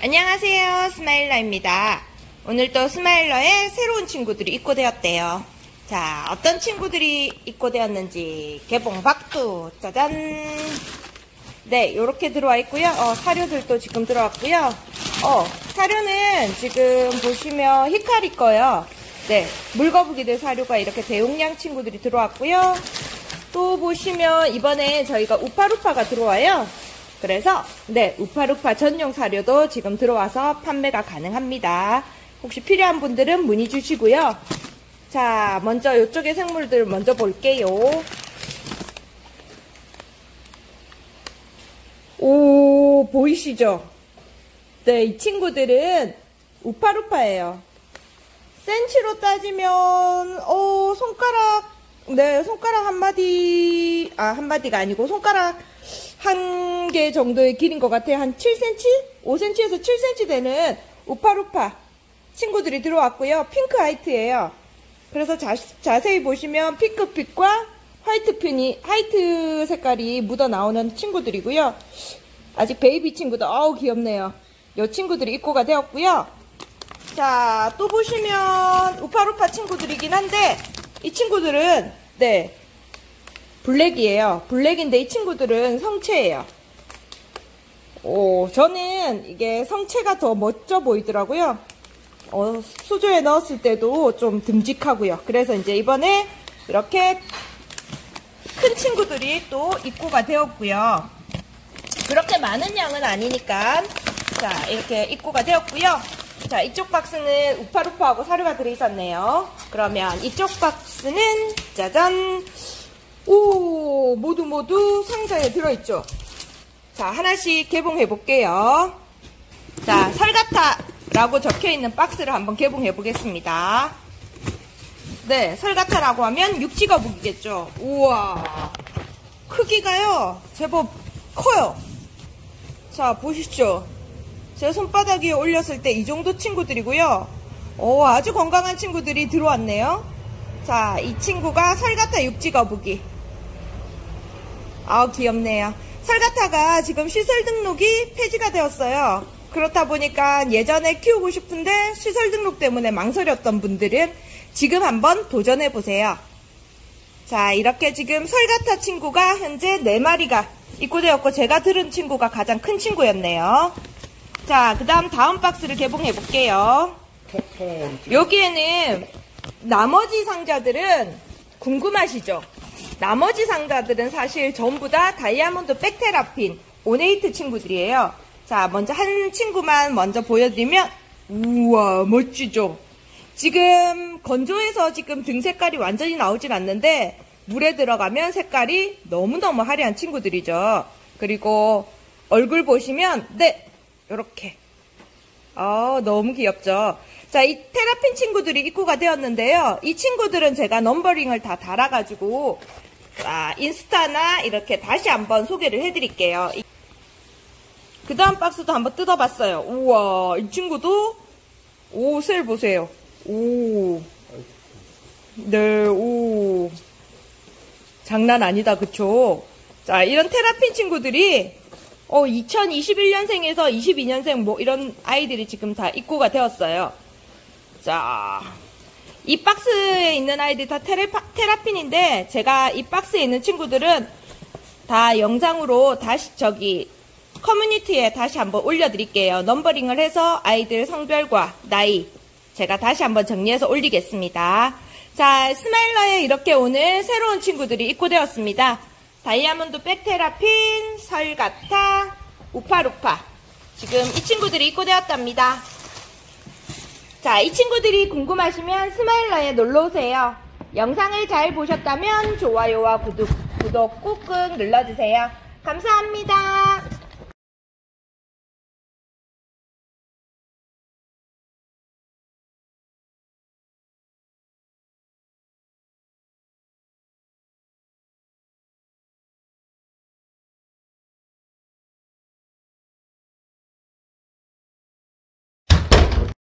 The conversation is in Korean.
안녕하세요 스마일러입니다. 오늘도 스마일러의 새로운 친구들이 입고되었대요. 자 어떤 친구들이 입고되었는지 개봉 박두 짜잔! 네 이렇게 들어와 있고요. 어, 사료들도 지금 들어왔고요. 어 사료는 지금 보시면 히카리 거요. 네 물거북이들 사료가 이렇게 대용량 친구들이 들어왔고요. 또 보시면 이번에 저희가 우파루파가 들어와요 그래서 네 우파루파 전용 사료도 지금 들어와서 판매가 가능합니다. 혹시 필요한 분들은 문의 주시고요. 자 먼저 이쪽의 생물들 먼저 볼게요. 오 보이시죠? 네 이 친구들은 우파루파예요. 센치로 따지면 어 손가락 네 손가락 한 마디 아 한 마디가 아니고 손가락 한 개 정도의 길인 것 같아요. 한 7cm? 5cm에서 7cm 되는 우파루파 친구들이 들어왔고요. 핑크 화이트예요. 그래서 자, 자세히 보시면 핑크빛과 화이트 빛이 화이트 색깔이 묻어 나오는 친구들이고요. 아직 baby 친구도 아우 귀엽네요. 이 친구들이 입고가 되었고요. 자, 또 보시면 우파루파 친구들이긴 한데 이 친구들은 네 블랙이에요. 블랙인데 이 친구들은 성체예요. 오, 저는 이게 성체가 더 멋져 보이더라고요. 어, 수조에 넣었을 때도 좀 듬직하고요. 그래서 이제 이번에 이렇게 큰 친구들이 또 입고가 되었고요. 그렇게 많은 양은 아니니까 자 이렇게 입고가 되었고요. 자 이쪽 박스는 우파루파하고 사료가 들어있었네요. 그러면 이쪽 박스는 짜잔 오 모두 모두 상자에 들어있죠. 자 하나씩 개봉해 볼게요. 자 설가타라고 적혀 있는 박스를 한번 개봉해 보겠습니다. 네 설가타라고 하면 육지거북이겠죠. 우와 크기가요 제법 커요. 자 보시죠. 제 손바닥 위에 올렸을 때 이 정도 친구들이고요. 오, 아주 건강한 친구들이 들어왔네요. 자, 이 친구가 설가타 육지거북이. 아, 귀엽네요. 설가타가 지금 시설 등록이 폐지가 되었어요. 그렇다 보니까 예전에 키우고 싶은데 시설 등록 때문에 망설였던 분들은 지금 한번 도전해 보세요. 자, 이렇게 지금 설가타 친구가 현재 4마리가 입고되었고 제가 들은 친구가 가장 큰 친구였네요. 자, 그 다음 다음 박스를 개봉해 볼게요. 여기에는 나머지 상자들은 궁금하시죠? 나머지 상자들은 사실 전부 다 다이아몬드 백테라핀 오네이트 친구들이에요. 자, 먼저 한 친구만 먼저 보여드리면 우와 멋지죠? 지금 건조해서 지금 등 색깔이 완전히 나오진 않는데 물에 들어가면 색깔이 너무너무 화려한 친구들이죠. 그리고 얼굴 보시면 네 이렇게 어, 너무 귀엽죠. 자, 이 테라핀 친구들이 입고가 되었는데요. 이 친구들은 제가 넘버링을 다 달아가지고 자, 인스타나 이렇게 다시 한번 소개를 해드릴게요. 그 다음 박스도 한번 뜯어봤어요. 우와, 이 친구도 옷을 보세요. 오, 네, 오, 장난 아니다, 그쵸? 자, 이런 테라핀 친구들이 어, 2021년생에서 22년생 뭐 이런 아이들이 지금 다 입고가 되었어요. 자, 이 박스에 있는 아이들 다 테레파, 테라핀인데 제가 이 박스에 있는 친구들은 다 영상으로 다시 저기 커뮤니티에 다시 한번 올려드릴게요. 넘버링을 해서 아이들 성별과 나이 제가 다시 한번 정리해서 올리겠습니다. 자, 스마일러에 이렇게 오늘 새로운 친구들이 입고되었습니다. 다이아몬드 백테라핀, 설가타, 우파루파. 지금 이 친구들이 입고되었답니다. 자, 이 친구들이 궁금하시면 스마일러에 놀러오세요. 영상을 잘 보셨다면 좋아요와 구독, 구독 꾹꾹 눌러주세요. 감사합니다.